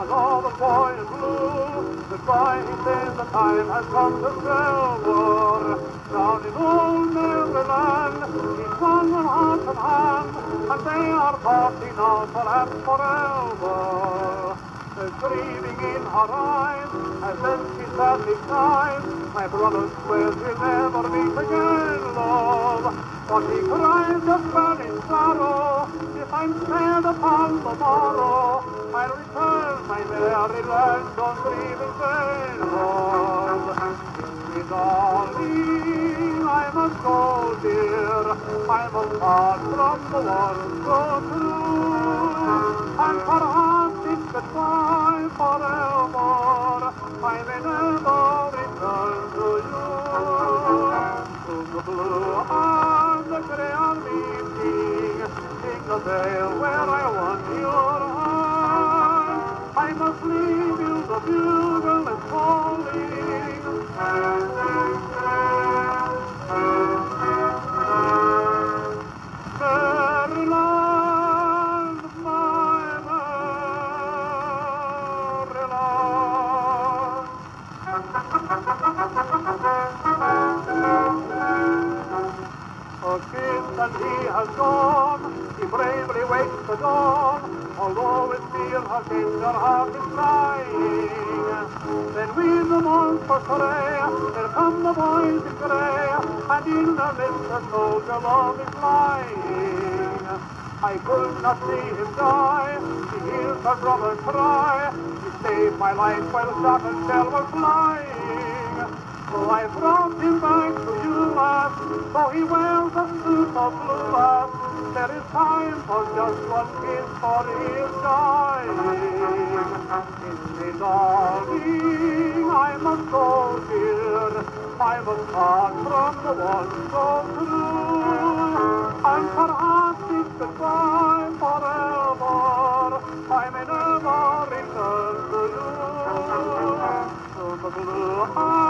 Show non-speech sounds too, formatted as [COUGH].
and all the boy in blue. Goodbye, he says, the time has come to Silver. Down in old Maryland, he's gone with heart and hand, and they are parting now, perhaps forever. There's grieving in her eyes, as then she sadly cries. My brother swears we'll never meet again, love. But he cries just very sorrow. If I'm sad upon the morrow, I'll return my Maryland on grieving vain, love. Me, darling, I must go, dear. I must part from the one so true. And perhaps it's goodbye Where I want your hand. I must leave you, the bugle is calling. My Maryland. [LAUGHS] A kiss and he has gone, bravely waits the dawn, although with fear her tender heart is crying. Then with the for Korea, there come the boys in grey, and in the midst a soldier love is lying. I could not see him die, he hears her brother cry, he saved my life while the shot and shell were flying. So I brought him back to you, lass, though he wears a suit of blue, lass. There is time for just one kiss, for he dying. Kiss me, darling, I must go, dear. I must part from the one so true. And perhaps it's goodbye forever. I may never return to you. To the blue